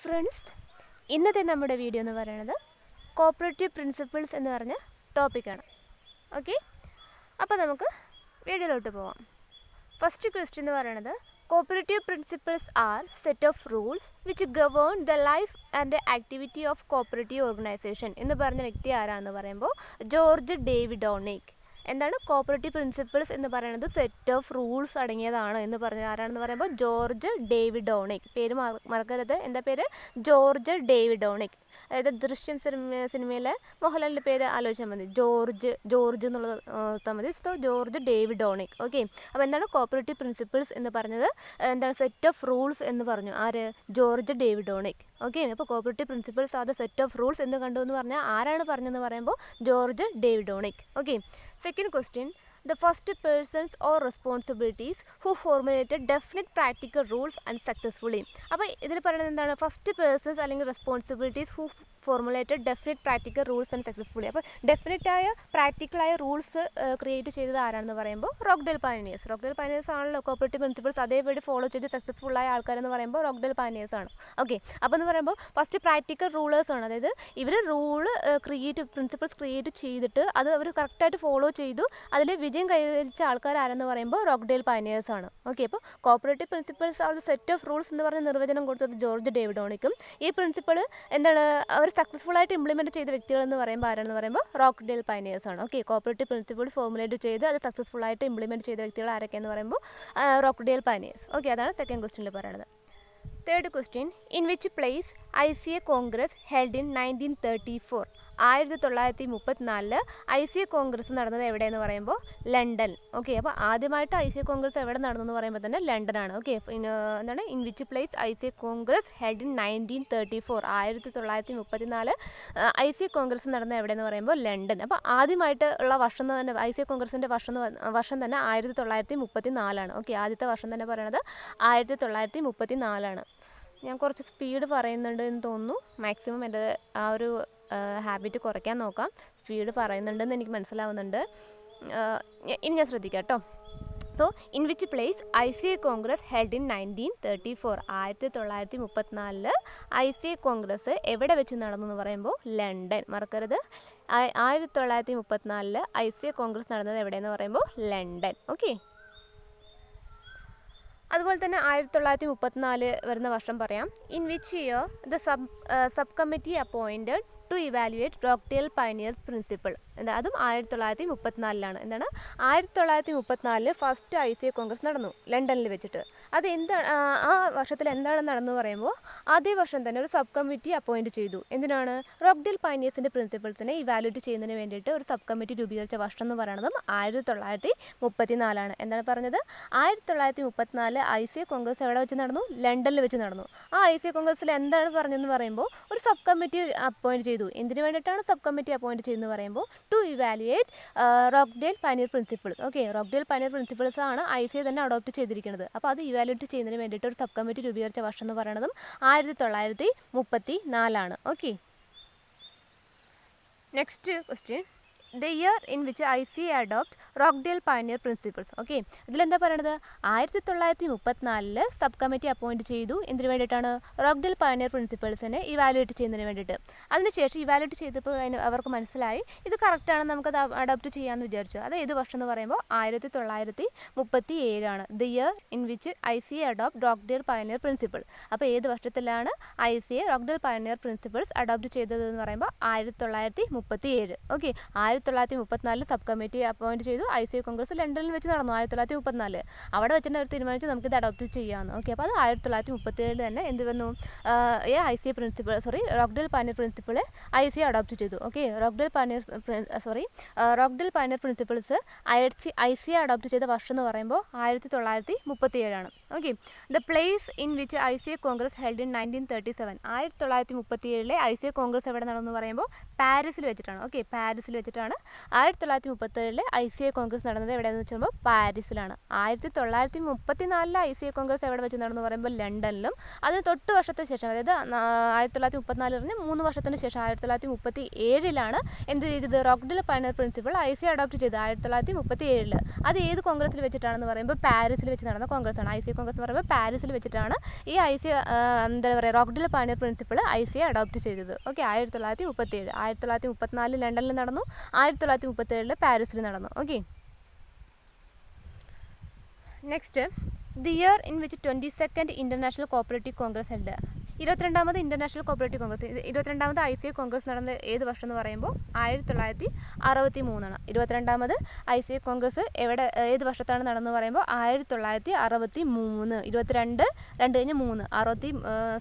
Friends ഇന്നത്തെ നമ്മുടെ video എന്ന് പറയുന്നത് കോപ്പറേറ്റീവ് പ്രിൻസിപ്പിൾസ് എന്ന് പറഞ്ഞ ടോപ്പിക്കാണ് ഓക്കെ അപ്പോൾ നമുക്ക് വീഡിയോയിലോട്ട് പോവാം. ഫസ്റ്റ് ക്വസ്റ്റ്യൻ എന്ന് പറയുന്നത് cooperative principles are set of rules which govern the life and activity of cooperative organisation എന്ന് പറഞ്ഞ വ്യക്തി ആരാണെന്ന് പറയുമ്പോൾ ജോർജ് ഡേവിഡ് ഓണിക് എന്താണ് കോപ്പറേറ്റീവ് പ്രിൻസിപ്പിൾസ് എന്ന് പറയുന്നത് സെറ്റ് ഓഫ് റൂൾസ് അടങ്ങിയതാണ് എന്ന് പറഞ്ഞത് ആരാണെന്ന് പറയുമ്പോൾ ജോർജ് ഡേവിഡ് ഓണിക്. പേര് മറ- മറക്കരുത്. എന്താ പേര്? George David Onik. അതായത് ദൃശ്യം സിനിമ സിനിമയിലെ മോഹൻലാലിന്റെ പേര് ആലോചിച്ചാൽ മതി. ജോർജ് ജോർജ് എന്നുള്ളത് ഓർത്താൽ മതി. So George David Onik. Okay അപ്പോൾ എന്താണ് കോപ്പറേറ്റീവ് പ്രിൻസിപ്പിൾസ് എന്ന് പറഞ്ഞത്? എന്താണ് സെറ്റ് ഓഫ് റൂൾസ് എന്ന് പറഞ്ഞു. ആര്? George David ഓണിക്. ഓക്കെ അപ്പോൾ cooperative principles are set of rules എന്ന് കണ്ടു എന്ന് പറഞ്ഞാൽ ആരാണ് പറഞ്ഞതെന്ന് പറയുമ്പോൾ George David ഓണിക്. Okay second question the first persons or responsibilities who formulated definite practical rules and successfully അപ്പോൾ ഇതിൽ പറയുന്നത് എന്താണ്? ഫസ്റ്റ് പേഴ്സൺസ് അല്ലെങ്കിൽ responsibilities who formulated definite practical rules and successfully അപ്പോൾ ഡെഫിനറ്റായ പ്രാക്ടിക്കലായ റൂൾസ് ക്രിയേറ്റ് ചെയ്തത് ആരാണെന്ന് പറയുമ്പോൾ റോക്ഡെൽ പാനിയേഴ്സ് റോക്ഡെൽ പാനിയേഴ്സ് ആണല്ലോ കോപ്പറേറ്റീവ് പ്രിൻസിപ്പിൾസ് അതേപടി ഫോളോ ചെയ്ത് സക്സസ്ഫുൾ ആയ ആൾക്കാരെന്ന് പറയുമ്പോൾ റോക്ഡെൽ പാനിയേഴ്സ് ആണ്. ഓക്കെ അപ്പോൾ എന്ന് പറയുമ്പോൾ ഫസ്റ്റ് പ്രാക്ടിക്കൽ റൂളേഴ്സ് ആണ്. അതായത് ഇവർ റൂൾ ക്രിയേറ്റ് പ്രിൻസിപ്പിൾസ് ക്രിയേറ്റ് ചെയ്തിട്ട് അത് അവർ കറക്റ്റായിട്ട് ഫോളോ ചെയ്തു. അതിൽ വിജയം കൈവരിച്ച ആൾക്കാർ ആരെന്ന് പറയുമ്പോൾ റോക്ഡെയിൽ പാനിയേഴ്സ് ആണ്. ഓക്കെ അപ്പോൾ കോപ്പറേറ്റീവ് പ്രിൻസിപ്പിൾസ് ആ സെറ്റ് ഓഫ് റൂൾസ് എന്ന് പറഞ്ഞ നിർവചനം കൊടുത്തത് ജോർജ് ഡേവിഡോണിക്കും. ഈ പ്രിൻസിപ്പിൾ എന്താണ്? അവർ സക്സസ്ഫുൾ ആയിട്ട് ഇംപ്ലിമെന്റ് ചെയ്ത വ്യക്തികൾ എന്ന് പറയുമ്പോൾ ആരാണെന്ന് പറയുമ്പോൾ റോക്ഡെയിൽ പൈനേഴ്സ് ആണ്. ഓക്കെ കോപ്പറേറ്റീവ് പ്രിൻസിപ്പിൾ ഫോർമുലേറ്റ് ചെയ്ത് അത് സക്സസ്ഫുൾ ആയിട്ട് ഇംപ്ലിമെന്റ് ചെയ്ത വ്യക്തികൾ ആരൊക്കെയെന്ന് പറയുമ്പോൾ റോക്ക് ഡേൽ പൈനേഴ്സ് ഓക്കെ അതാണ് സെക്കൻഡ് ക്വസ്റ്റ്യനിൽ പറയുന്നത്. Third question in which place I C A congress held in nineteen thirty four ആയിരത്തി തൊള്ളായിരത്തി മുപ്പത്തിനാലിൽ ഐ സി എ കോൺഗ്രസ് നടന്നത് എവിടെയെന്ന് പറയുമ്പോൾ ലണ്ടൻ. ഓക്കെ അപ്പോൾ ആദ്യമായിട്ട് ഐ സി എ കോൺഗ്രസ് എവിടെ നടന്നു എന്ന് പറയുമ്പോൾ തന്നെ ലണ്ടനാണ്. ഓക്കെ എന്താണ്? In which place I C A congress held in nineteen thirty four ആയിരത്തി തൊള്ളായിരത്തി മുപ്പത്തിനാല് ഐ സി എ കോൺഗ്രസ് നടന്നത് എവിടെയെന്ന് പറയുമ്പോൾ ലണ്ടൻ. അപ്പോൾ ആദ്യമായിട്ട് ഉള്ള വർഷം എന്ന് തന്നെ ഐ സി എ കോൺഗ്രസിന്റെ വർഷം വർഷം തന്നെ ആയിരത്തി തൊള്ളായിരത്തി മുപ്പത്തി നാലാണ് ഓക്കെ ആദ്യത്തെ വർഷം തന്നെ പറയണത് ആയിരത്തി തൊള്ളായിരത്തി മുപ്പത്തി നാലാണ് ഞാൻ കുറച്ച് സ്പീഡ് പറയുന്നുണ്ട് എന്ന് തോന്നുന്നു. മാക്സിമം എന്റെ ആ ഒരു ഹാബിറ്റ് കുറയ്ക്കാൻ നോക്കാം. സ്പീഡ് പറയുന്നുണ്ടെന്ന് എനിക്ക് മനസ്സിലാവുന്നുണ്ട്. ഇനി ഞാൻ ശ്രദ്ധിക്കാം കേട്ടോ. So in which place I C A congress held in nineteen thirty four ആയിരത്തി തൊള്ളായിരത്തി മുപ്പത്തിനാലിൽ ഐ സി എ കോൺഗ്രസ് എവിടെ വെച്ച് നടന്നു എന്ന് പറയുമ്പോൾ ലണ്ടൻ മറക്കരുത്. ആയി- ആയിരത്തി തൊള്ളായിരത്തി മുപ്പത്തിനാലിൽ ഐ സി എ കോൺഗ്രസ് നടന്നത് എവിടെയെന്ന് പറയുമ്പോൾ ലണ്ടൻ ഓക്കെ അതുപോലെ തന്നെ ആയിരത്തി തൊള്ളായിരത്തി മുപ്പത്തിനാല് വരുന്ന വർഷം പറയാം. In which year the sub sub committee appointed to evaluate Rochdale pioneer principle എന്താ അതും ആയിരത്തി തൊള്ളായിരത്തി മുപ്പത്തിനാലിലാണ് എന്താണ്? ആയിരത്തി തൊള്ളായിരത്തി മുപ്പത്തിനാലിൽ first I C A congress നടന്നു ലണ്ടനിൽ വെച്ചിട്ട്. അത് എന്താണ് ആ, വർഷത്തിൽ എന്താണ് നടന്നു പറയുമ്പോൾ അതേ വർഷം തന്നെ ഒരു സബ് കമ്മിറ്റി അപ്പോയിന്റ് ചെയ്തു. എന്തിനാണ്? റോക്ഡിൽ പൈനിയേഴ്സിന്റെ പ്രിൻസിപ്പിൾസിനെ ഇവാലുവേറ്റ് ചെയ്യുന്നതിന് വേണ്ടിയിട്ട് ഒരു സബ് കമ്മിറ്റി രൂപീകരിച്ച വർഷം എന്ന് പറയുന്നതും ആയിരത്തി തൊള്ളായിരത്തി മുപ്പത്തിനാലാണ് എന്താണ് പറഞ്ഞത്? ആയിരത്തി തൊള്ളായിരത്തി മുപ്പത്തിനാല് ഐ സി എ കോൺഗ്രസ് എവിടെ വെച്ച് നടന്നു? ലണ്ടനിൽ വെച്ച് നടന്നു. ആ ഐ സി എ കോൺഗ്രസിൽ എന്താണ് പറഞ്ഞതെന്ന് പറയുമ്പോൾ ഒരു സബ് കമ്മിറ്റി അപ്പോയിന്റ് ചെയ്തു. എന്തിനു വേണ്ടിയിട്ടാണ് സബ് കമ്മിറ്റി അപ്പോയിന്റ് ചെയ്യുന്നത് പറയുമ്പോൾ to evaluate Rochdale pioneer principle okay Rochdale pioneer principles ആണ് ഐ സി തന്നെ അഡോപ്റ്റ് ചെയ്തിരിക്കുന്നത്. അപ്പോൾ അത് ഇവാലുവേറ്റ് ചെയ്യുന്നതിന് വേണ്ടിയിട്ട് ഒരു സബ് കമ്മിറ്റി രൂപീകരിച്ച വർഷം എന്ന് പറയുന്നതും ആയിരത്തി തൊള്ളായിരത്തി മുപ്പത്തി നാലാണ് okay next question the year in which I C adopt Rochdale pioneer principles okay ഇതിലെന്താ പറയണത്? ആയിരത്തി തൊള്ളായിരത്തി മുപ്പത്തിനാലിൽ സബ് കമ്മിറ്റി അപ്പോയിന്റ് ചെയ്തു. എന്തിനു വേണ്ടിയിട്ടാണ്? റോക്ഡേൽ പയനിയർ പ്രിൻസിപ്പിൾസിനെ ഇവാലുവേറ്റ് ചെയ്യുന്നതിന് വേണ്ടിയിട്ട്. അതിനുശേഷം ഇവാലുവേറ്റ് ചെയ്തപ്പോൾ അതിന് അവർക്ക് മനസ്സിലായി ഇത് കറക്റ്റാണ് നമുക്കത് അഡോപ്റ്റ് ചെയ്യാമെന്ന് വിചാരിച്ചു. അത് ഏത് വർഷം എന്ന് പറയുമ്പോൾ ആയിരത്തി തൊള്ളായിരത്തി മുപ്പത്തി ഏഴാണ് the year in which I C adopt Rochdale pioneer principle അപ്പോൾ ഏത് വർഷത്തിലാണ് I C A Rochdale pioneer principles adopt ചെയ്തതെന്ന് പറയുമ്പോൾ ആയിരത്തി തൊള്ളായിരത്തി മുപ്പത്തി ഏഴ് ഓക്കെ ആയിരത്തി തൊള്ളായിരത്തി മുപ്പത്തിനാലിൽ സബ് കമ്മിറ്റി അപ്പോയിന്റ് ചെയ്തു. ഐ സി എ കോൺഗ്രസ് ലണ്ടനിൽ വെച്ച് നടന്നു ആയിരത്തി തൊള്ളായിരത്തി മുപ്പത്തിനാല് അവിടെ വെച്ചിട്ട് അവർ തീരുമാനിച്ചു ഇത് അഡോപ്റ്റ് ചെയ്യാമെന്ന് ഓക്കെ അപ്പോൾ അത് ആയിരത്തി തൊള്ളായിരത്തി മുപ്പത്തി ഏഴിൽ തന്നെ എന്ത് വന്നു ഏ I C A principle sorry Rochdale pioneer പ്രിൻസിപ്പിളെ I C adopt ചെയ്തു. Okay Rochdale pioneer sorry Rochdale pioneer principles I I C adopt ചെയ്ത വർഷം എന്ന് പറയുമ്പോൾ ആയിരത്തി തൊള്ളായിരത്തി മുപ്പത്തി ഏഴാണ് okay the place in which I C A congress held in nineteen thirty seven ആയിരത്തി തൊള്ളായിരത്തി മുപ്പത്തി ഏഴിലെ ഐ സി എ കോൺഗ്രസ് എവിടെ നടന്നു പറയുമ്പോൾ പാരീസിൽ വെച്ചിട്ടാണ്. ഓക്കെ പാരീസിൽ വെച്ചിട്ടാണ്. ആണ് ആയിരത്തി തൊള്ളായിരത്തി മുപ്പത്തേഴിലെ ഐ സി ഐ കോൺഗ്രസ് നടന്നത് എവിടെയാണെന്ന് പറയുമ്പോൾ പാരീസിലാണ്. ആയിരത്തി തൊള്ളായിരത്തി മുപ്പത്തി നാലിലെ ഐ സി ഐ കോൺഗ്രസ് എവിടെ വെച്ച് നടന്നു പറയുമ്പോൾ ലണ്ടനിലും. അതിന് തൊട്ട് വർഷത്തെ ശേഷം അതായത് ആയിരത്തി തൊള്ളായിരത്തി മുപ്പത്തിനാലിൽ പറഞ്ഞ് മൂന്ന് വർഷത്തിന് ശേഷം ആയിരത്തി തൊള്ളായിരത്തി മുപ്പത്തി ഏഴിലാണ് എന്ത് ചെയ്തത്? Rochdale pioneer principle I C adopt ചെയ്തത് ആയിരത്തി തൊള്ളായിരത്തി മുപ്പത്തി ഏഴിൽ അത് ഏത് കോൺഗ്രസിൽ വെച്ചിട്ടാണെന്ന് പറയുമ്പോൾ പാരീസിൽ വെച്ച് നടന്ന കോൺഗ്രസ് ആണ് ഐ സി കോൺഗ്രസ് എന്ന് പറയുമ്പോൾ പാരീസിൽ വെച്ചിട്ടാണ് ഈ ഐ സി എന്താ പറയുക Rochdale pioneer principle I C adopt ചെയ്തത്. ഓക്കെ ആയിരത്തി തൊള്ളായിരത്തി മുപ്പത്തി ഏഴ് ആയിരത്തി തൊള്ളായിരത്തി മുപ്പത്തിനാലിൽ ലണ്ടനിൽ നടന്നു. ആയിരത്തി തൊള്ളായിരത്തി മുപ്പത്തി ഏഴിൽ പാരീസിൽ നടന്നു. Okay next the year in which twenty second international cooperative congress held ഇരുപത്തിരണ്ടാമത് international cooperative congress. ഇരുപത്തിരണ്ടാമത് ഐ സി എ കോൺഗ്രസ് നടന്ന ഏത് വർഷം എന്ന് പറയുമ്പോൾ ആയിരത്തി തൊള്ളായിരത്തി അറുപത്തി മൂന്നാണ് ഇരുപത്തിരണ്ടാമത് ഐ സി എ കോൺഗ്രസ് എവിടെ ഏത് വർഷത്താണ് നടന്നു പറയുമ്പോൾ ആയിരത്തി തൊള്ളായിരത്തി അറുപത്തി മൂന്ന് ഇരുപത്തിരണ്ട് രണ്ട് കഴിഞ്ഞ് മൂന്ന്. അറുപത്തി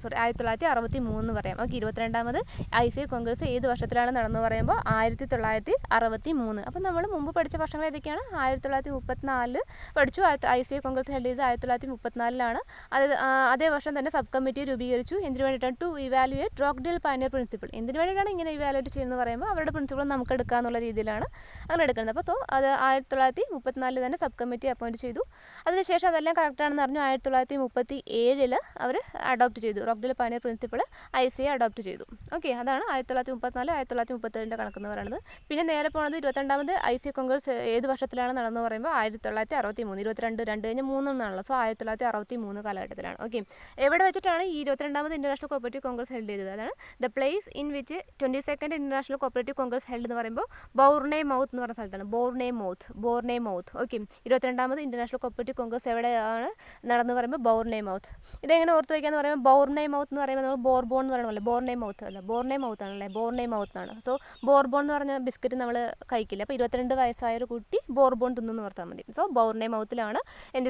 സോറി ആയിരത്തി തൊള്ളായിരത്തി അറുപത്തി മൂന്ന് പറയാം. ഓക്കെ ഇരുപത്തിരണ്ടാമത് ഐ സി എ കോൺഗ്രസ് ഏത് വർഷത്തിലാണ് നടന്നു പറയുമ്പോൾ ആയിരത്തി തൊള്ളായിരത്തി അറുപത്തി മൂന്ന് അപ്പം നമ്മൾ മുമ്പ് പഠിച്ച വർഷങ്ങൾ ഏതൊക്കെയാണ്? ആയിരത്തി തൊള്ളായിരത്തി മുപ്പത്തിനാലിൽ പഠിച്ചു I C A congress held ചെയ്ത് ആയിരത്തി തൊള്ളായിരത്തി മുപ്പത്തിനാലിലാണ്. അത് അതേ വർഷം തന്നെ സബ് കമ്മിറ്റി രൂപീകരിച്ചു. എന്തിനു വേണ്ടിയിട്ടാണ് to evaluate Rochdale pioneer principle എന്തിനു വേണ്ടിയിട്ടാണ് ഇങ്ങനെ ഇവാലുവേറ്റ് ചെയ്യുന്നത് പറയുമ്പോൾ അവരുടെ പ്രിൻസിപ്പിൾ നമുക്ക് എടുക്കുക എന്നുള്ള രീതിയിലാണ് അങ്ങനെ എടുക്കുന്നത്. അപ്പോൾ സോ അത് ആയിരത്തി തൊള്ളായിരത്തി മുപ്പത്തിനാലിൽ തന്നെ സബ് കമ്മിറ്റി അപ്പോയിന്റ് ചെയ്തു. അതിനുശേഷം അതെല്ലാം കറക്റ്റാണെന്ന് പറഞ്ഞു ആയിരത്തി തൊള്ളായിരത്തി മുപ്പത്തി ഏഴിൽ അവർ അഡോപ്റ്റ് ചെയ്തു. Rochdale pioneer principle I C adopt ചെയ്തു. ഓക്കെ അതാണ് ആയിരത്തി തൊള്ളായിരത്തി മുപ്പത്തിനാല് ആയിരത്തി തൊള്ളായിരത്തി മുപ്പത്തേഴിന്റെ കണക്കെന്ന് പറയുന്നത്. പിന്നെ നേരെ പോണത് ഇരുപത്തിരണ്ടാമത് ഐ സി കോൺഗ്രസ് ഏത് വർഷത്തിലാണ് നടന്നു പറയുമ്പോൾ ആയിരത്തി തൊള്ളായിരത്തി അറുപത്തി മൂന്ന് ഇരുപത്തിരണ്ട് രണ്ട് കഴിഞ്ഞ് മൂന്നെണ്ണാണല്ലോ സോ ആയിരത്തി തൊള്ളായിരത്തി അറുപത്തി മൂന്ന് കാലഘട്ടത്തിലാണ്. ഓക്കെ എവിടെ വെച്ചിട്ടാണ് ഈ ഇരുപത്തിരണ്ടാമത് ഇന്റർനാഷണൽ കോപ്പറേറ്റീവ് കോൺഗ്രസ് ഹെൽഡ് ചെയ്തത്. അതാണ് the place in which twenty second international cooperative congress held എന്ന് പറയുമ്പോൾ ബോർണെ മൗത്ത് എന്ന് പറഞ്ഞ സ്ഥലത്താണ്. Bournemouth Bournemouth okay ഇരുപത്തിരണ്ടാമത് ഇന്റർനാഷണൽ കോപ്പറേറ്റീവ് കോൺഗ്രസ് എവിടെയാണ് നടന്നു പറയുമ്പോൾ ബോർണെ മൗത്ത് ഇതെങ്ങനെ ഓർത്ത് വയ്ക്കാന്ന് പറയുമ്പോൾ ബോർണെ മൗത്ത് എന്ന് പറയുമ്പോൾ നമ്മൾ ബോർബോൺ എന്ന് പറയുന്നത് ബോർണെ മൗത്ത് അല്ല? ബോർണെ മൗത്ത് ആണല്ലേ? ബോർണെ മൗത്ത് ആണ് സോ ബോർബോൺ എന്ന് പറഞ്ഞ ബിസ്ക്കറ്റ് നമ്മൾ കഴിക്കില്ല. അപ്പോൾ ഇരുപത്തിരണ്ട് വയസ്സായ ഒരു കുട്ടി ബോർബോൺ തിന്നു എന്ന് ഓർത്താൽ മതി. സോ ബോർണെ മൗത്തിലാണ്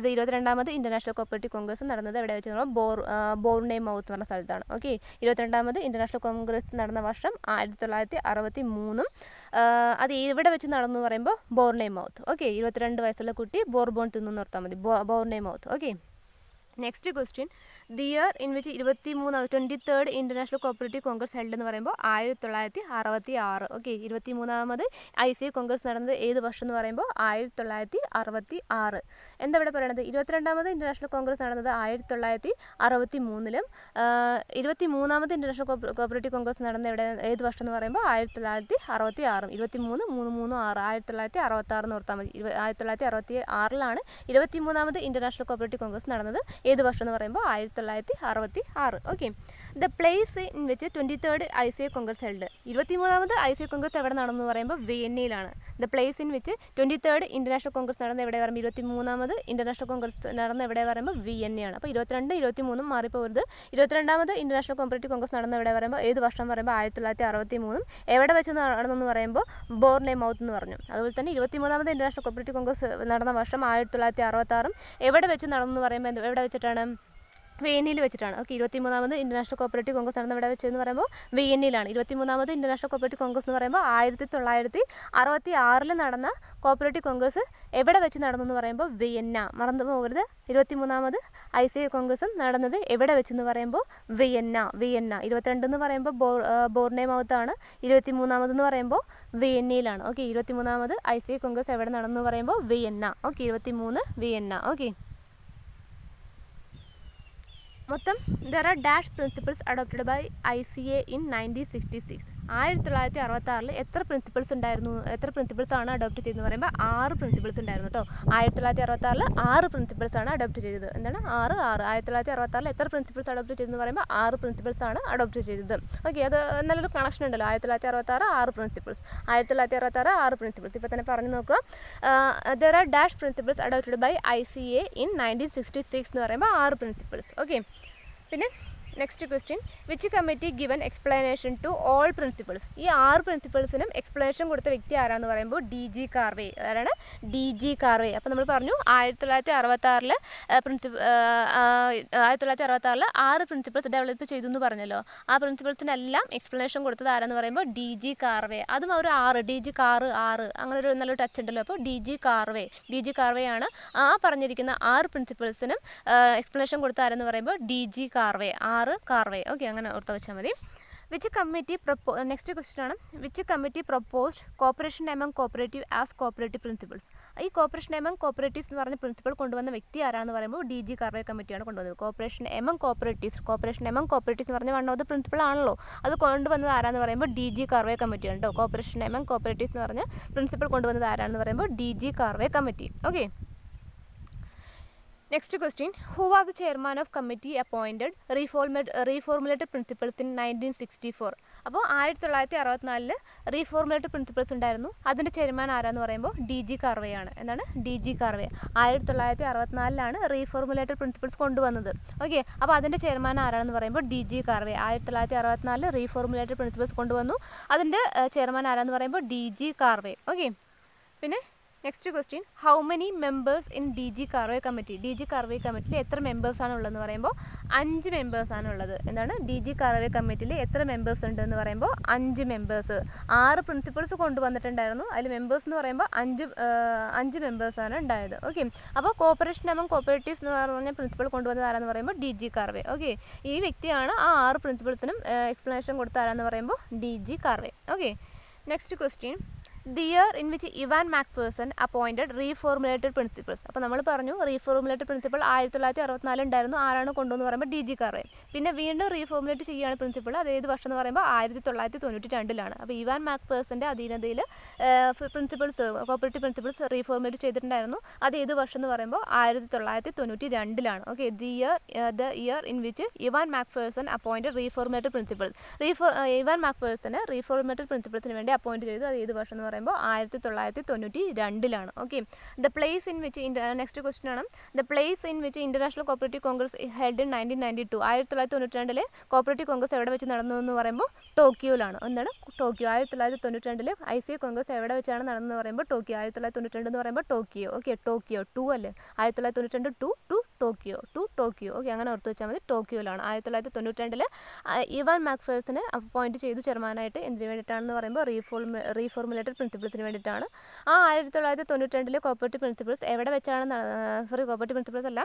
ചെയ്തത് ഇരുപത്തിരണ്ടാമത് ഇന്റർനാഷണൽ കോപ്പറേറ്റീവ് കോൺഗ്രസ് നടന്നത്. എവിടെ വെച്ച് നമ്മൾ ബോർ ബോർണെ മൗത്ത് എന്ന് പറഞ്ഞ സ്ഥലത്താണ്. ഓക്കെ ഇരുപത്തിരണ്ടാമത് ഇന്റർനാഷണൽ കോൺഗ്രസ് നടന്ന വർഷം ആയിരത്തി തൊള്ളായിരത്തി അറുപത്തി മൂന്നും അത് എവിടെ വെച്ച് നടന്നു പറയുമ്പോൾ ബോർണെ മൗത്ത് ഓക്കെ ഇരുപത്തിരണ്ട് വയസ്സുള്ള കുട്ടി ബോർബോൺ തിന്നു നിർത്താൽ മതി. Bournemouth okay next question the year in which ഇരുപത്തി മൂന്ന് twenty third international cooperative congress held എന്ന് പറയുമ്പോൾ ആയിരത്തി തൊള്ളായിരത്തി അറുപത്തി ആറ് ഓക്കെ ഇരുപത്തി മൂന്നാമത് ഐ സി കോൺഗ്രസ് നടന്നത് ഏത് വർഷം എന്ന് പറയുമ്പോൾ ആയിരത്തി തൊള്ളായിരത്തി അറുപത്തി ആറ് എന്താ ഇവിടെ പറയണത്? ഇരുപത്തിരണ്ടാമത് ഇന്റർനാഷണൽ കോൺഗ്രസ് നടന്നത് ആയിരത്തി തൊള്ളായിരത്തി അറുപത്തി മൂന്നിലും ഇരുപത്തി മൂന്നാമത് ഇന്റർനാഷണൽ കോപ്പറേറ്റീവ് കോൺഗ്രസ് നടന്ന ഇവിടെ ഏത് വർഷം എന്ന് പറയുമ്പോൾ ആയിരത്തി തൊള്ളായിരത്തി അറുപത്തി ആറും ഇരുപത്തി മൂന്ന് മൂന്ന് മൂന്ന് ആറ്. ആയിരത്തി തൊള്ളായിരത്തി അറുപത്തി ആറ് എന്ന് ഓർത്താൽ മതി. ആയിരത്തി തൊള്ളായിരത്തി അറുപത്തി ആറിലാണ് ഇരുപത്തി മൂന്നാമത് ഇന്റർനാഷണൽ കോപ്പറേറ്റീവ് കോൺഗ്രസ് നടന്നത്. ഏത് വർഷം എന്ന് പറയുമ്പോൾ ആയിരത്തി തൊള്ളായിരത്തി അറുപത്തി ആറ് ഓക്കെ ദ പ്ലേസ് ഇൻ വെച്ച് twenty third I C I congress held ഇരുപത്തി മൂന്നാമത് ഐ സി ഐ കോൺഗ്രസ് എവിടെ നടന്നു പറയുമ്പോൾ വിയന്നയിലാണ് ദ പ്ലേസ് ഇൻ വെച്ച് ട്വന്റി തേർഡ് ഇന്റർനാഷണൽ കോൺഗ്രസ് നടന്ന എവിടെ പറയുമ്പോൾ ഇരുപത്തി മൂന്നാമത് ഇന്റർനാഷണൽ കോൺഗ്രസ് നടന്ന എവിടെ പറയുമ്പോൾ വിയന്നയാണ് അപ്പോൾ ഇരുപത്തിരണ്ട് ഇരുപത്തി മൂന്നും മാറിപ്പോകരുത് ഇരുപത്തിരണ്ടാമത് ഇന്റർനാഷണൽ കോമ്പറേറ്റീവ് കോൺഗ്രസ് നടന്ന എവിടെ പറയുമ്പോൾ ഏത് വർഷം പറയുമ്പോൾ ആയിരത്തി തൊള്ളായിരത്തി അറുപത്തി മൂന്നും എവിടെ വെച്ച് നടന്നെന്ന് പറയുമ്പോൾ ബോർണെ മൗത്ത് എന്ന് പറഞ്ഞു. അതുപോലെ തന്നെ ഇരുപത്തി മൂന്നാമത് ഇന്റർനാഷണൽ കോപ്പറേറ്റീവ് കോൺഗ്രസ് നടന്ന വർഷം ആയിരത്തി തൊള്ളായിരത്തി അറുപത്താറും എവിടെ വെച്ച് നടന്നു എന്ന് പറയുമ്പോൾ എവിടെ വെച്ചിട്ടാണ്? വിയന്നയിൽ വെച്ചിട്ടാണ്. ഓക്കെ ഇരുപത്തിമൂന്നാമത് ഇന്റർനാഷണൽ കോപ്പറേറ്റീവ് കോൺഗ്രസ് നടന്ന ഇവിടെ വെച്ചെന്ന് പറയുമ്പോൾ വിയന്നയിലാണ് ഇരുപത്തിമൂന്നാമത് ഇന്റർനാഷണൽ കോപ്പറേറ്റീവ് കോൺഗ്രസ് എന്ന് പറയുമ്പോൾ ആയിരത്തി തൊള്ളായിരത്തി അറുപത്തി ആറിൽ നടന്ന കോപ്പറേറ്റീവ് കോൺഗ്രസ് എവിടെ വെച്ച് നടന്നു എന്ന് പറയുമ്പോൾ വിയന്ന മറന്നു പോകരുത്. ഇരുപത്തിമൂന്നാമത് ഐ സി ഐ കോൺഗ്രസും നടന്നത് എവിടെ വെച്ചെന്ന് പറയുമ്പോൾ വിയന്ന വിയന്ന ഇരുപത്തിരണ്ട് എന്ന് പറയുമ്പോൾ ബോർ ആ, ബോർണെ മൗത്താണ്. ഇരുപത്തിമൂന്നാമതെന്ന് പറയുമ്പോൾ വിയന്നയിലാണ് ഓക്കെ ഇരുപത്തിമൂന്നാമത് ഐ സി ഐ കോൺഗ്രസ് എവിടെ നടന്നു പറയുമ്പോൾ വിയന്ന ഓക്കെ ഇരുപത്തിമൂന്ന് Vienna okay. There are dash principles adopted by ICA in 1966. ആയിരത്തി തൊള്ളായിരത്തി അറുപത്തി ആറിൽ എത്ര പ്രിൻസിപ്പിൾസ് ഉണ്ടായിരുന്നു? എത്ര പ്രിൻസിപ്പിൾസ് ആണ് അഡോപ്റ്റ് ചെയ്തെന്ന് പറയുമ്പോൾ ആറ് പ്രിൻസിപ്പിൾസ് ഉണ്ടായിരുന്നു കേട്ടോ ആയിരത്തി തൊള്ളായിരത്തി അറുപത്തി ആറിൽ ആറ് പ്രിൻസിപ്പിൾസ് ആണ് അഡോപ്റ്റ് ചെയ്തത്. എന്താണ്? ആറ് ആറ്. ആയിരത്തി തൊള്ളായിരത്തി അറുപത്തി ആറിൽ എത്ര പ്രിൻസിപ്പിൾസ് അഡോപ്റ്റ് ചെയ്തെന്ന് പറയുമ്പോൾ ആറ് പ്രിൻസിപ്പിൾസ് ആണ് അഡോപ്റ്റ് ചെയ്തത്. ഓക്കെ അത് നല്ലൊരു കണക്ഷൻ ഉണ്ടല്ലോ. ആയിരത്തി തൊള്ളായിരത്തി അറുപത്തി ആറ് പ്രിൻസിപ്പിൾസ് ആയിരത്തി തൊള്ളായിരത്തി അറുപത്തി ആറ് ആറ് പ്രിൻസിപ്പിൾസ് ഇപ്പോൾ തന്നെ പറഞ്ഞു നോക്കുക. There are dash principles adopted by I C A in nineteen sixty six എന്ന് പറയുമ്പോൾ ആറ് പ്രിൻസിപ്പിൾസ് ഓക്കെ പിന്നെ next question which committee given explanation to all principles ഈ ആറ് പ്രിൻസിപ്പിൾസിനും എക്സ്പ്ലനേഷൻ കൊടുത്ത വ്യക്തി ആരാന്ന് പറയുമ്പോൾ ഡി ജി കാർവേ ആരാണ്? ഡി ജി കാർവേ അപ്പോൾ നമ്മൾ പറഞ്ഞു ആയിരത്തി തൊള്ളായിരത്തി അറുപത്തി ആറിൽ പ്രിൻസിപ്പ ആയിരത്തി തൊള്ളായിരത്തി അറുപത്തി ആറിൽ ആറ് പ്രിൻസിപ്പിൾസ് ഡെവലപ്പ് ചെയ്തു എന്ന് പറഞ്ഞല്ലോ. ആ പ്രിൻസിപ്പിൾസിനെല്ലാം എക്സ്പ്ലനേഷൻ കൊടുത്തത് ആരാന്ന് പറയുമ്പോൾ ഡി ജി കാർവേ അതും ഒരു ആറ് ഡി ജി കാറ് ആറ് അങ്ങനെ ഒരു നല്ലൊരു ടച്ച് ഉണ്ടല്ലോ. അപ്പോൾ D G Karve D G Karve ആണ് ആ പറഞ്ഞിരിക്കുന്ന ആറ് പ്രിൻസിപ്പിൾസിനും എക്സ്പ്ലനേഷൻ കൊടുത്ത ആരെന്ന് പറയുമ്പോൾ ഡി ജി കാർവേ ആറ് കാർവേ ഓക്കെ അങ്ങനെ ഓർത്ത് വെച്ചാൽ മതി. Which committee propo next question ആണ്. Which committee proposed cooperation among cooperative as cooperative principles ഈ കോപ്പറേഷൻ എമംഗ് കോപ്പറേറ്റീവ്സ് എന്ന് പറഞ്ഞ പ്രിൻസിപ്പൾ കൊണ്ടുവന്ന വ്യക്തി ആരാണെന്ന് പറയുമ്പോൾ ഡി ജി കാർവേ കമ്മിറ്റിയാണ് കൊണ്ടുവന്നത്. Cooperation among cooperatives cooperation among cooperatives എന്ന് പറഞ്ഞ വൺ ഓഫ് ദ പ്രിൻസിപ്പൾ ആണല്ലോ. അത് കൊണ്ടുവന്നത് ആരാന്ന് പറയുമ്പോൾ ഡി ജി കാർവേ കമ്മിറ്റിയാണ് കേട്ടോ കോപ്പറേഷൻ എമംഗ് കോപ്പറേറ്റീവ്സ് എന്ന് പറഞ്ഞ പ്രിൻസിപ്പൾ കൊണ്ടുവന്നത് ആരാണെന്ന് പറയുമ്പോൾ D G Karve committee okay. Next question who was the chairman of committee appointed reformed reformulated principles in nineteen sixty four അപ്പോൾ ആയിരത്തി തൊള്ളായിരത്തി അറുപത്തിനാലിൽ റീഫോർമുലേറ്റഡ് പ്രിൻസിപ്പിൾസ് ഉണ്ടായിരുന്നു. അതിന്റെ ചെയർമാൻ ആരാന്ന് പറയുമ്പോൾ ഡി ജി കാർവേ ആണ്. എന്താണ്? ഡി ജി കാർവേ ആയിരത്തി തൊള്ളായിരത്തി അറുപത്തിനാലിലാണ് റീഫോർമുലേറ്റഡ് പ്രിൻസിപ്പിൾസ് കൊണ്ടുവന്നത്. ഓക്കെ അപ്പോൾ അതിന്റെ ചെയർമാൻ ആരാണെന്ന് പറയുമ്പോൾ ഡി ജി കാർവേ ആയിരത്തി തൊള്ളായിരത്തി അറുപത്തിനാലിൽ റീഫോർമുലേറ്റഡ് പ്രിൻസിപ്പിൾസ് കൊണ്ടുവന്നു അതിന്റെ ചെയർമാൻ ആരാന്ന് പറയുമ്പോൾ ഡി ജി കാർവേ ഓക്കെ പിന്നെ next question how many members in D G Karve committee D G Karve കമ്മിറ്റിയിൽ എത്ര മെമ്പേഴ്സാണ് ഉള്ളതെന്ന് പറയുമ്പോൾ അഞ്ച് മെമ്പേഴ്സാണ് ഉള്ളത്. എന്താണ്? ഡി ജി കാർവേ കമ്മിറ്റിയിൽ എത്ര മെമ്പേഴ്സ് ഉണ്ട് എന്ന് പറയുമ്പോൾ അഞ്ച് മെമ്പേഴ്സ് ആറ് പ്രിൻസിപ്പൾസ് കൊണ്ടുവന്നിട്ടുണ്ടായിരുന്നു. അതിൽ മെമ്പേഴ്സ് എന്ന് പറയുമ്പോൾ അഞ്ച് അഞ്ച് മെമ്പേഴ്സാണ് ഉണ്ടായത്. ഓക്കെ അപ്പോൾ കോപ്പറേഷൻ എമംഗ് കോപ്പറേറ്റീവ്സ് എന്ന് പറഞ്ഞ പ്രിൻസിപ്പൾ കൊണ്ടുവന്നത് ആരാന്ന് പറയുമ്പോൾ ഡി ജി കാർവേ ഓക്കെ ഈ വ്യക്തിയാണ് ആ ആറ് പ്രിൻസിപ്പൾസിനും എക്സ്പ്ലനേഷൻ കൊടുത്ത ആരാന്ന് പറയുമ്പോൾ D G Karve okay next question the year in which Ivan MacPherson appointed reformulated principles അപ്പോൾ നമ്മൾ പറഞ്ഞു റീഫോർമുലേറ്റഡ് പ്രിൻസിപ്പിൾ ആയിരത്തി തൊള്ളായിരത്തി അറുപത്തിനാല് ഉണ്ടായിരുന്നു. ആരാണ് കൊണ്ടുവന്ന് പറയുമ്പോൾ ഡി ജി കാറെ പിന്നെ വീണ്ടും റീഫോർമുലേറ്റ് ചെയ്യുകയാണ് പ്രിൻസിപ്പിൾ അത് ഏത് വർഷം എന്ന് പറയുമ്പോൾ ആയിരത്തി തൊള്ളായിരത്തി തൊണ്ണൂറ്റി രണ്ടിലാണ്. അപ്പോൾ ഇവാൻ മാക്പേഴ്സന്റെ അധീനതയിൽ പ്രിൻസിപ്പിൾസ് കോപ്പറേറ്റീവ് പ്രിൻസിപ്പിൾസ് റീഫോർമുലേറ്റ് ചെയ്തിട്ടുണ്ടായിരുന്നു. അത് ഏത് വർഷം എന്ന് പറയുമ്പോൾ ആയിരത്തി തൊള്ളായിരത്തി തൊണ്ണൂറ്റി രണ്ടിലാണ്. Okay the year the year in which Ivan MacPherson appointed reformulated principle refo Ivan മാക്പേഴ്സന് reformulated പ്രിൻസിപ്പിൾസിന് വേണ്ടി അപ്പോയിന്റ് ചെയ്തു. അത് ഏത് വർഷം എന്ന് പറയുമ്പോൾ ആയിരത്തി തൊള്ളായിരത്തി തൊണ്ണൂറ്റി രണ്ടിലാണ് okay the place in which next question ആണ്. The place in which international cooperative congress held in nineteen ninety two ആയിരത്തി തൊള്ളായിരത്തി തൊണ്ണൂറ്റി രണ്ടിലെ കോപ്പറേറ്റീവ് കോൺഗ്രസ് എവിടെ വെച്ച് നടന്നു എന്ന് പറയുമ്പോൾ ടോക്കിയോയിലാണ്. എന്താണ്? ടോക്കിയോ. ആയിരത്തി തൊള്ളായിരത്തി തൊണ്ണൂറ്റി രണ്ടിലെ ഐ സി കോൺഗ്രസ് എവിടെ വെച്ചാണ് നടന്നതെന്ന് പറയുമ്പോൾ ടോക്കിയോ. ആയിരത്തി തൊള്ളായിരത്തി തൊണ്ണൂറ്റി രണ്ട് എന്ന് പറയുമ്പോൾ ടോക്കിയോ. Okay Tokyo. ടു അല്ലേ? ആയിരത്തി തൊള്ളായിരത്തി തൊണ്ണൂറ്റി രണ്ട് to to Tokyo. To Tokyo. Okay അങ്ങനെ ഓർത്ത് വെച്ചാൽ മതി. ടോക്കിയോയിലാണ്. ആയിരത്തി തൊള്ളായിരത്തി തൊണ്ണൂറ്റി രണ്ടിൽ ഇവാൻ മാക്ഫേഴ്സിനെ അപ്പോയിന്റ് ചെയ്തു ചെയർമാനായിട്ട് എന്തിനു വേണ്ടിയിട്ടാണെന്ന് പറയുമ്പോൾ റീഫോർമ റീഫോർമുലേറ്റഡ് പ്രിൻസിപ്പിൾസിന് വേണ്ടിയിട്ടാണ്. ആ ആയിരത്തി തൊള്ളായിരത്തി തൊണ്ണൂറ്റി രണ്ടിലെ പ്രിൻസിപ്പിൾസ് എവിടെ വെച്ചാണ് സോറി കോപ്പറേറ്റീവ് പ്രിൻസിപ്പിൾസ് അല്ല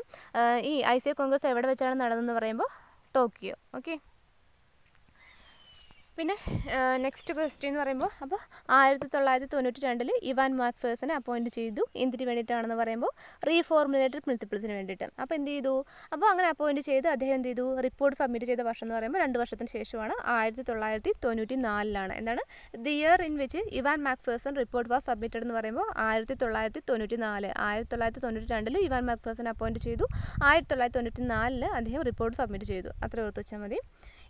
ഈ ഐ സി കോൺഗ്രസ് എവിടെ വെച്ചാണ് നടന്നതെന്ന് പറയുമ്പോൾ ടോക്കിയോ. ഓക്കെ? പിന്നെ നെക്സ്റ്റ് ക്വസ്റ്റ്യൻ എന്ന് പറയുമ്പോൾ അപ്പോൾ ആയിരത്തി തൊള്ളായിരത്തി തൊണ്ണൂറ്റി രണ്ടിൽ ഇവാൻ മാക്ഫേഴ്സിനെ അപ്പോയിന്റ് ചെയ്തു. എന്തിനു വേണ്ടിയിട്ടാണെന്ന് പറയുമ്പോൾ റീഫോർമുലേറ്റഡ് പ്രിൻസിപ്പിൾസിന് വേണ്ടിയിട്ട്. അപ്പോൾ എന്ത് ചെയ്തു? അപ്പോൾ അങ്ങനെ അപ്പോയിന്റ് ചെയ്ത് അദ്ദേഹം എന്ത് ചെയ്തു? റിപ്പോർട്ട് സബ്മിറ്റ് ചെയ്ത വർഷം എന്ന് പറയുമ്പോൾ രണ്ട് വർഷത്തിന് ശേഷമാണ് ആയിരത്തി തൊള്ളായിരത്തി തൊണ്ണൂറ്റി നാലിലാണ് എന്താണ്? The year in which Ivan MacPherson report was submitted എന്ന് പറയുമ്പോൾ ആയിരത്തി തൊള്ളായിരത്തി തൊണ്ണൂറ്റി നാല് ആയിരത്തി തൊള്ളായിരത്തി തൊണ്ണൂറ്റി രണ്ടിൽ ഇവാൻ മാക്ഫേഴ്സൺ അപ്പോയിന്റ് ചെയ്തു. ആയിരത്തി തൊള്ളായിരത്തി തൊണ്ണൂറ്റി നാലിൽ അദ്ദേഹം റിപ്പോർട്ട് സബ്മിറ്റ് ചെയ്തു. അത്ര ഓർത്ത് വെച്ചാൽ മതി.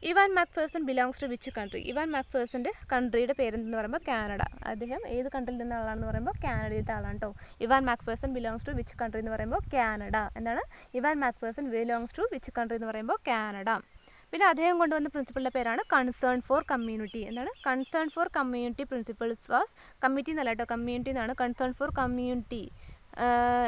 Ivan MacPherson belongs to which country Ivan മാക്ഫേഴ്സന്റെ കൺട്രിയുടെ പേരെന്തെന്ന് പറയുമ്പോൾ കാനഡ അദ്ദേഹം ഏത് കൺട്രിയിൽ നിന്ന ആളാണെന്ന് പറയുമ്പോൾ കാനഡയിലത്തെ ആളാണ് കേട്ടോ Ivan MacPherson belongs to which country എന്ന് പറയുമ്പോൾ കാനഡ എന്താണ്? Ivan MacPherson belongs to which country എന്ന് പറയുമ്പോൾ കാനഡ പിന്നെ അദ്ദേഹം കൊണ്ടുവന്ന പ്രിൻസിപ്പളിന്റെ പേരാണ് കൺസേൺ ഫോർ കമ്മ്യൂണിറ്റി എന്താണ്? Concern for community principles was committee എന്നല്ല കേട്ടോ കമ്മ്യൂണിറ്റി എന്നാണ് concern for community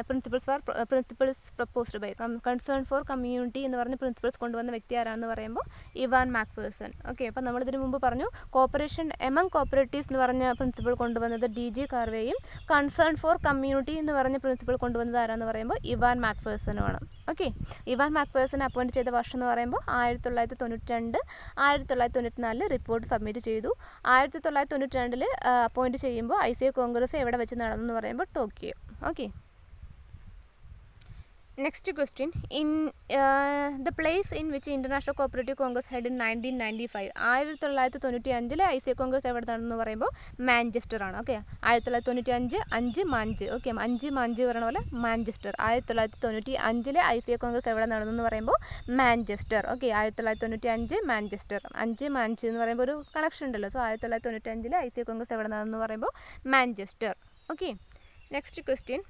principles for principles proposed by concern for community എന്ന് പറഞ്ഞ പ്രിൻസിപ്പിൾസ് കൊണ്ടുവന്ന വ്യക്തി ആരാണെന്ന് പറയുമ്പോൾ ഇവാൻ മാക്ഫേഴ്സൺ. ഓക്കെ അപ്പോൾ നമ്മളിതിന് മുമ്പ് പറഞ്ഞു കോപ്പറേഷൻ എമംഗ് കോപ്പറേറ്റീവ്സ് എന്ന് പറഞ്ഞ പ്രിൻസിപ്പിൾ കൊണ്ടുവന്നത് ഡി ജി കാർവേയും കൺസേൺ ഫോർ കമ്മ്യൂണിറ്റി എന്ന് പറഞ്ഞ പ്രിൻസിപ്പിൾ കൊണ്ടുവന്നത് ആരാന്ന് പറയുമ്പോൾ ഇവാൻ മാക്ഫേഴ്സനുമാണ് ഓക്കെ ഇവാൻ മാക്ഫേഴ്സനെ അപ്പോയിന്റ് ചെയ്ത വർഷം എന്ന് പറയുമ്പോൾ ആയിരത്തി തൊള്ളായിരത്തി തൊണ്ണൂറ്റി രണ്ട് ആയിരത്തി തൊള്ളായിരത്തി തൊണ്ണൂറ്റി നാലിൽ റിപ്പോർട്ട് സബ്മിറ്റ് ചെയ്തു. ആയിരത്തി തൊള്ളായിരത്തി തൊണ്ണൂറ്റി രണ്ടിൽ അപ്പോയിന്റ് ചെയ്യുമ്പോൾ ഐ സി കോൺഗ്രസ് എവിടെ വെച്ച് നടന്നു എന്ന് പറയുമ്പോൾ Tokyo. Okay next question in the place in which international cooperative congress held in nineteen ninety five ആയിരത്തി തൊള്ളായിരത്തി തൊണ്ണൂറ്റി അഞ്ചിലെ ഐ സി കോൺഗ്രസ് എവിടെ നടന്നു പറയുമ്പോൾ മാഞ്ചസ്റ്റർ ആണ്. ഓക്കെ ആയിരത്തി തൊള്ളായിരത്തി തൊണ്ണൂറ്റി അഞ്ച് അഞ്ച് മാഞ്ച്. ഓക്കെ അഞ്ച് മാഞ്ച് പറയണ പോലെ മാഞ്ചസ്റ്റർ. ആയിരത്തി തൊള്ളായിരത്തി തൊണ്ണൂറ്റി അഞ്ചിലെ ഐ സി കോൺഗ്രസ് എവിടെ നടന്നു എന്ന് പറയുമ്പോൾ മാഞ്ചസ്റ്റർ. ഓക്കെ ആയിരത്തി തൊള്ളായിരത്തി തൊണ്ണൂറ്റി അഞ്ച് മാഞ്ചസ്റ്റർ. അഞ്ച് മാഞ്ച് എന്ന് പറയുമ്പോൾ ഒരു കണക്ഷൻ ഉണ്ടല്ലോ. സോ ആയിരത്തി തൊള്ളായിരത്തി തൊണ്ണൂറ്റി അഞ്ചിലെ ഐ സി കോൺഗ്രസ് എവിടെ നടന്നു പറയുമ്പോൾ Manchester. Okay next question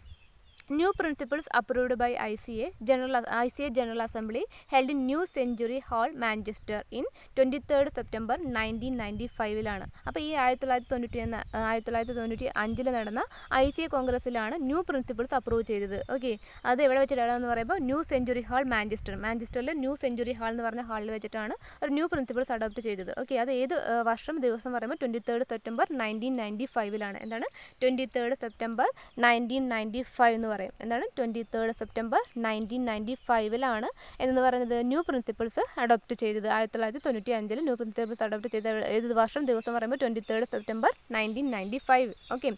New principles approved by ICA General ICA General Assembly in New Century Hall, Manchester in 23rd September nineteen ninety ഫൈവിലാണ് അപ്പോൾ ഈ ആയിരത്തി തൊള്ളായിരത്തി തൊണ്ണൂറ്റി ആയിരത്തി തൊള്ളായിരത്തി തൊണ്ണൂറ്റി അഞ്ചിൽ നടന്ന ഐ സി എ കോൺഗ്രസ്സിലാണ് ന്യൂ പ്രിൻസിപ്പിൾസ് അപ്രൂവ് ചെയ്തത്. ഓക്കെ അത് എവിടെ വെച്ചിട്ടാണെന്ന് പറയുമ്പോൾ ന്യൂ സെഞ്ചുറി ഹാൾ മാഞ്ചസ്റ്റർ മാഞ്ചസ്റ്ററിലെ ന്യൂ സെഞ്ചുറി ഹാൾ എന്ന് പറഞ്ഞ ഹാളിൽ വെച്ചിട്ടാണ് ഒരു ന്യൂ പ്രിൻസിപ്പിൾസ് അഡോപ്റ്റ് ചെയ്തത്. ഓക്കെ അത് ഏത് വർഷം ദിവസം പറയുമ്പോൾ twenty third September nineteen ninety ഫൈവിലാണ് എന്താണ്? Twenty third September nineteen ninety five എന്ന് പറയുന്നത്. പറയും. എന്താണ്? Twenty third September nineteen ninety ഫൈവിലാണ് എന്ന് പറയുന്നത്? ന്യൂ പ്രിൻസിപ്പിൾസ് അഡോപ്റ്റ് ചെയ്തത്. ആയിരത്തി തൊള്ളായിരത്തി തൊണ്ണൂറ്റി അഞ്ചിൽ ന്യൂ പ്രിൻസിപ്പിൾസ് അഡോപ്റ്റ് ചെയ്ത ഏത് വർഷം ദിവസം പറയുമ്പോൾ twenty third September nineteen ninety five okay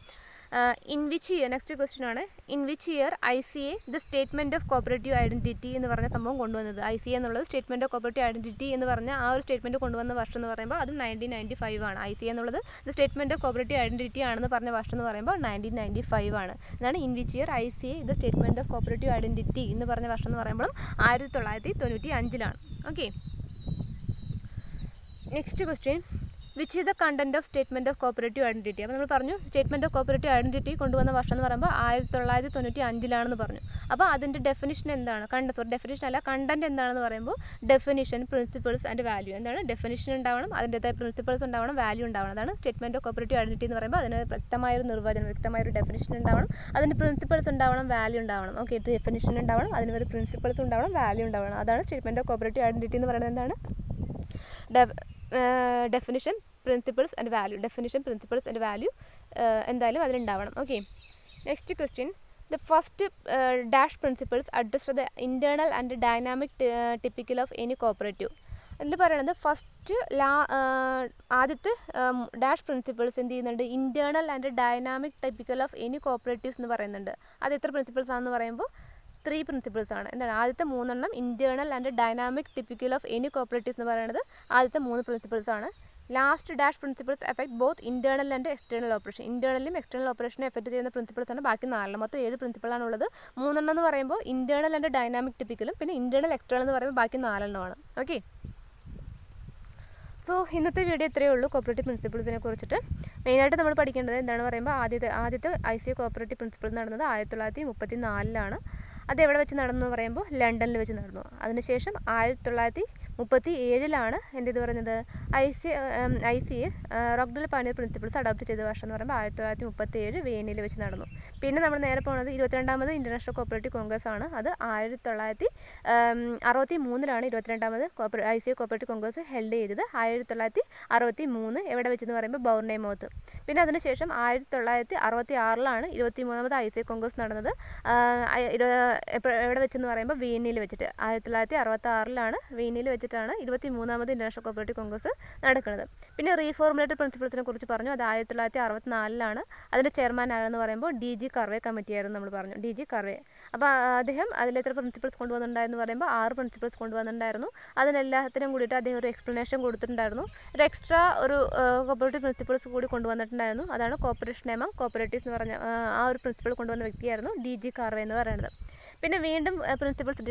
in which year next question ആണ്. In which year I C A the statement of cooperative identity എന്ന് പറഞ്ഞ സംഭവം കൊണ്ടുവന്നത്? ഐ സി എ എന്നുള്ളത് സ്റ്റേറ്റ്മെന്റ് ഓഫ് കോപ്പറേറ്റീവ് ഐഡന്റിറ്റി എന്ന് പറഞ്ഞ ആ ഒരു സ്റ്റേറ്റ്മെന്റ് കൊണ്ടുവന്ന വർഷം എന്ന് പറയുമ്പോൾ അതും നയന്റീൻ നയന്റി ഫൈവ് ആണ്. ഐ സി എ എന്നുള്ളത് the statement of cooperative identity ആണെന്ന് പറഞ്ഞ വർഷം എന്ന് പറയുമ്പോൾ നയന്റീൻ നയന്റി ഫൈവ് ആണ്. എന്നാണ് in which year I C A the statement of cooperative identity എന്ന് പറഞ്ഞ വർഷം എന്ന് പറയുമ്പോഴും ആയിരത്തി തൊള്ളായിരത്തി തൊണ്ണൂറ്റി അഞ്ചിലാണ് okay next question which is the content of statement of cooperative identity അപ്പോൾ നമ്മൾ പറഞ്ഞു സ്റ്റേറ്റ്മെന്റ് ഓഫ് കോപ്പറേറ്റീവ് ഐഡന്റിറ്റി കൊണ്ടുവന്ന വർഷം എന്ന് പറയുമ്പോൾ ആയിരത്തി തൊള്ളായിരത്തി തൊണ്ണൂറ്റി അഞ്ചിലാണെന്ന് പറഞ്ഞു. അപ്പോൾ അതിന്റെ ഡെഫിനിഷൻ എന്താണ്? കണ്ട സോറി ഡെഫിനിഷൻ അല്ല കണ്ടന്റ് എന്താണെന്ന് പറയുമ്പോൾ ഡെഫിനിഷൻ പ്രിൻസിപ്പിൾസ് ആൻഡ് വാല്യൂ എന്താണ്? ഡെഫിനിഷൻ ഉണ്ടാവണം അതിന്റെതായ പ്രിൻസിപ്പിൾസ് ഉണ്ടാവണം വാല്യൂ ഉണ്ടാവണം. അതാണ് സ്റ്റേറ്റ്മെന്റ് ഓഫ് കോപ്പറേറ്റീവ് ഐഡന്റിറ്റി എന്ന് പറയുമ്പോൾ അതിന് വ്യക്തമായൊരു നിർവചനം വ്യക്തമായ ഒരു ഡെഫിനിഷൻ ഉണ്ടാവണം. അതിന്റെ പ്രിൻസിപ്പിൾസ് ഉണ്ടാവണം വാല്യൂ ഉണ്ടാവണം. ഓക്കെ ഡെഫിനിഷൻ ഉണ്ടാവണം അതിന് ഒരു പ്രിൻസിപ്പിൾസ് ഉണ്ടാവണം വാല്യൂ ഉണ്ടാവണം. അതാണ് സ്റ്റേറ്റ്മെന്റ് ഓഫ് കോപ്പറേറ്റീവ് ഐഡന്റിറ്റി എന്ന് പറയുന്നത് എന്താണ്? Definition principles and value definition principles and value എന്തായാലും അതിലുണ്ടാവണം. Okay next question the first dash principles address the internal and dynamic typical of any cooperative അതിൽ പറയണത് ഫസ്റ്റ് ലാ ആദ്യത്തെ ഡാഷ് പ്രിൻസിപ്പിൾസ് എന്ത് ചെയ്യുന്നുണ്ട്? Internal and dynamic typical of any cooperatives എന്ന് പറയുന്നുണ്ട്. അത് എത്ര പ്രിൻസിപ്പിൾസ് ആണെന്ന് പറയുമ്പോൾ ത്രീ പ്രിൻസിപ്പിൾസ് ആണ്. എന്താണ്? ആദ്യത്തെ മൂന്നെണ്ണം internal and dynamic typical of any cooperatives എന്ന് പറയുന്നത് ആദ്യത്തെ മൂന്ന് പ്രിൻസിപ്പിൾസ് ആണ്. Last dash principles effect both internal and external operation ഇന്റേർണലും external ഓപ്പറേഷനെ എഫക്ട് ചെയ്യുന്ന പ്രിൻസിപ്പിൾസ് ആണ്. ബാക്കി നാലെണ്ണം. മൊത്തം ഏഴ് പ്രിൻസിപ്പിളാണ് ഉള്ളത്. മൂന്നെണ്ണം എന്ന് പറയുമ്പോൾ ഇന്റേർണൽ ആൻഡ് ഡൈനാമിക് ടിപ്പിക്കലും പിന്നെ ഇന്റേർണൽ എക്സ്റ്റേണൽ എന്ന് പറയുമ്പോൾ ബാക്കി നാലെണ്ണമാണ് ഓക്കെ സോ ഇന്നത്തെ വീഡിയോ ഇത്രയേ ഉള്ളൂ. കോപ്പറേറ്റീവ് പ്രിൻസിപ്പിൾസിനെ കുറിച്ചിട്ട്. മെയിനായിട്ട് നമ്മൾ പഠിക്കേണ്ടത് എന്താണ് പറയുമ്പോൾ ആദ്യത്തെ ആദ്യത്തെ ഐ സി കോപ്പറേറ്റീവ് പ്രിൻസിപ്പിൾ നടന്നത് ആയിരത്തി തൊള്ളായിരത്തി മുപ്പത്തി നാലിലാണ് അത് എവിടെ വെച്ച് നടന്നു എന്ന് പറയുമ്പോൾ ലണ്ടനിൽ വെച്ച് നടന്നു. അതിനുശേഷം ആയിരത്തി തൊള്ളായിരത്തി മുപ്പത്തി ഏഴിലാണ് എന്ത് ഇത് പറയുന്നത്? I C I C Rochdale pioneer principles adopt ചെയ്ത വർഷം എന്ന് പറയുമ്പോൾ ആയിരത്തി തൊള്ളായിരത്തി മുപ്പത്തി ഏഴ് വേനയിൽ വെച്ച് നടന്നു. പിന്നെ നമ്മൾ നേരെ പോകുന്നത് ഇരുപത്തിരണ്ടാമത് ഇന്റർനാഷണൽ കോപ്പറേറ്റീവ് കോൺഗ്രസ് ആണ്. അത് ആയിരത്തി തൊള്ളായിരത്തി അറുപത്തി മൂന്നിലാണ് ഇരുപത്തിരണ്ടാമത് കോപ്പറേ I C cooperative congress held ചെയ്തത്. ആയിരത്തി തൊള്ളായിരത്തി അറുപത്തി മൂന്ന് എവിടെ വെച്ചെന്ന് പറയുമ്പോൾ ബൗർണേമോത്ത് പിന്നെ അതിനുശേഷം ആയിരത്തി തൊള്ളായിരത്തി അറുപത്തി ആറിലാണ് ഇരുപത്തി മൂന്നാമത് ഐ സി കോൺഗ്രസ് നടന്നത്. എവിടെ വെച്ചെന്ന് പറയുമ്പോൾ വീനിയിൽ വെച്ചിട്ട് ആയിരത്തി തൊള്ളായിരത്തി അറുപത്തി ആറിലാണ് വീനിയിൽ വെച്ചിട്ടാണ് ഇരുപത്തി മൂന്നാമത് ഇന്റർനാഷണൽ കോപ്പറേറ്റീവ് കോൺഗ്രസ് നടക്കുന്നത്. പിന്നെ റീഫോർമുലേറ്റഡ് പ്രിൻസിപ്പിൾസിനെ കുറിച്ച് പറഞ്ഞു. അത് ആയിരത്തി തൊള്ളായിരത്തി അറുപത്തി നാലിലാണ് അതിന്റെ ചെയർമാൻ ആരെന്ന് പറയുമ്പോൾ ഡി ജി കർവേ കമ്മിറ്റി ആയിരുന്നു നമ്മൾ പറഞ്ഞു. D G Karve. അപ്പോൾ അദ്ദേഹം അതിൽ എത്ര പ്രിൻസിപ്പിൾസ് കൊണ്ടുവന്നിട്ടുണ്ടായിരുന്നു പറയുമ്പോൾ ആറ് പ്രിൻസിപ്പിൾസ് കൊണ്ടുവന്നിട്ടുണ്ടായിരുന്നു. അതിനെല്ലാത്തിനും കൂടിയിട്ട് അദ്ദേഹം ഒരു എക്സ്പ്ലനേഷൻ കൊടുത്തിട്ടുണ്ടായിരുന്നു. ഒരു എക്സ്ട്രാ ഒരു കോപ്പറേറ്റീവ് പ്രിൻസിപ്പിൾസ് കൂടി കൊണ്ടുവന്നിട്ടുണ്ടായിരുന്നു. അതാണ് കോപ്പറേഷൻ നിയമം കോപ്പറേറ്റീവ്സ് എന്ന് പറഞ്ഞ ആ ഒരു പ്രിൻസിപ്പിൾ കൊണ്ടുവന്ന വ്യക്തിയായിരുന്നു ഡി ജി കാർവേ എന്ന് പറയുന്നത്. പിന്നെ വീണ്ടും പ്രിൻസിപ്പൽസ്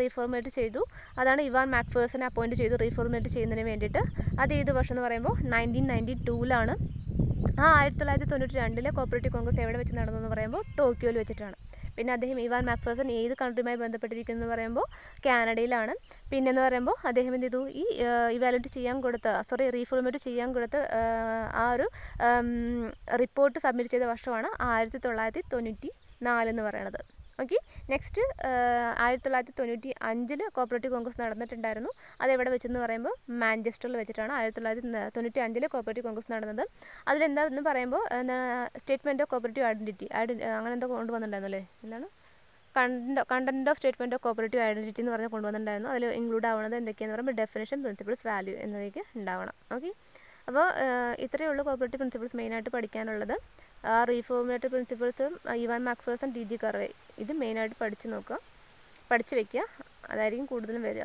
റീഫോർമേറ്റ് ചെയ്തു. അതാണ് ഇവാൻ മാക്ഫേഴ്സനെ അപ്പോയിന്റ് ചെയ്തു റീഫോർമേറ്റ് ചെയ്യുന്നതിന് വേണ്ടിയിട്ട്. അത് ഏത് വർഷം എന്ന് പറയുമ്പോൾ നയന്റീൻ നയന്റി ടൂവിലാണ് ആ ആയിരത്തി തൊള്ളായിരത്തി തൊണ്ണൂറ്റി രണ്ടിലെ കോപ്പറേറ്റീവ് കോൺഗ്രസ് എവിടെ വെച്ച് നടന്നതെന്ന് പറയുമ്പോൾ ടോക്കിയോയിൽ വെച്ചിട്ടാണ്. പിന്നെ അദ്ദേഹം ഇവാൻ മാക്ഫേഴ്സൺ ഏത് കൺട്രിയുമായി ബന്ധപ്പെട്ടിരിക്കുന്നു എന്ന് പറയുമ്പോൾ കാനഡയിലാണ്. പിന്നെന്ന് പറയുമ്പോൾ അദ്ദേഹം എന്ത് ചെയ്തു? ഈ ഇവാലുവേറ്റ് ചെയ്യാൻ കൊടുത്ത സോറി റീഫോർമേറ്റ് ചെയ്യാൻ കൊടുത്ത ആ ഒരു റിപ്പോർട്ട് സബ്മിറ്റ് ചെയ്ത വർഷമാണ് ആയിരത്തി തൊള്ളായിരത്തി തൊണ്ണൂറ്റി നാലെന്ന് പറയുന്നത് ഓക്കെ നെക്സ്റ്റ് ആയിരത്തി തൊള്ളായിരത്തി തൊണ്ണൂറ്റി അഞ്ചിൽ കോപ്പറേറ്റീവ് കോൺഗ്രസ് നടന്നിട്ടുണ്ടായിരുന്നു. അതെവിടെ വെച്ചെന്ന് പറയുമ്പോൾ മാഞ്ചസ്റ്ററിൽ വെച്ചിട്ടാണ് ആയിരത്തി തൊള്ളായിരത്തി തൊണ്ണൂറ്റി അഞ്ചിൽ കോപ്പറേറ്റീവ് കോൺഗ്രസ് നടന്നത്. അതിലെന്താന്ന് പറയുമ്പോൾ സ്റ്റേറ്റ്മെന്റ് ഓഫ് കോപ്പറേറ്റീവ് ഐഡന്റിറ്റി ഐഡൻ അങ്ങനെ എന്തോ കൊണ്ടുവന്നിട്ടുണ്ടായിരുന്നു അല്ലേ എന്താണ്? കണ്ട content of statement of cooperative identity എന്ന് പറഞ്ഞ് കൊണ്ടുവന്നിട്ടുണ്ടായിരുന്നു. അതിൽ ഇൻക്ലൂഡ് ആവുന്നത് എന്തൊക്കെയാണെന്ന് പറയുമ്പോൾ ഡെഫിനേഷൻ പ്രിൻസിപ്പിൾസ് വാല്യൂ എന്നിവയ്ക്ക് ഉണ്ടാവണം. ഓക്കെ അപ്പോൾ ഇത്രയേ ഉള്ളൂ കോപ്പറേറ്റീവ് പ്രിൻസിപ്പിൾസ് മെയിനായിട്ട് പഠിക്കാനുള്ളത്. ആ reformatted പ്രിൻസിപ്പിൾസും Ivan MacPherson D G Karve ഇത് മെയിനായിട്ട് പഠിച്ചു നോക്കുക. പഠിച്ചു വെക്കുക. അതായിരിക്കും കൂടുതലും വരിക.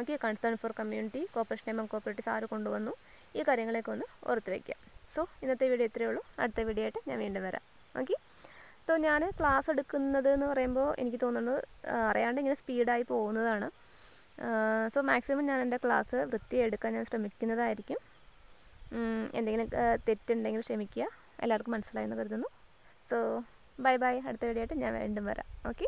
Okay concern for community cooperation M cooperatives ആര് കൊണ്ടുവന്നു? ഈ കാര്യങ്ങളൊക്കെ ഒന്ന് ഓർത്ത് വയ്ക്കുക സോ ഇന്നത്തെ വീഡിയോ ഇത്രയേ ഉള്ളൂ. അടുത്ത വീഡിയോ ആയിട്ട് ഞാൻ വീണ്ടും വരാം. ഓക്കെ സോ ഞാൻ ക്ലാസ് എടുക്കുന്നത് എന്ന് പറയുമ്പോൾ എനിക്ക് തോന്നുന്നത് അറിയാണ്ട് ഇങ്ങനെ സ്പീഡായി പോകുന്നതാണ്. സോ മാക്സിമം ഞാൻ എന്റെ ക്ലാസ് വൃത്തിയെടുക്കാൻ ഞാൻ ശ്രമിക്കുന്നതായിരിക്കും. എന്തെങ്കിലും തെറ്റുണ്ടെങ്കിൽ ക്ഷമിക്കുക. എല്ലാവർക്കും മനസ്സിലായെന്ന് കരുതുന്നു. സോ ബൈ ബൈ അടുത്ത വീഡിയോ ആയിട്ട് ഞാൻ വീണ്ടും വരാം. ഓക്കെ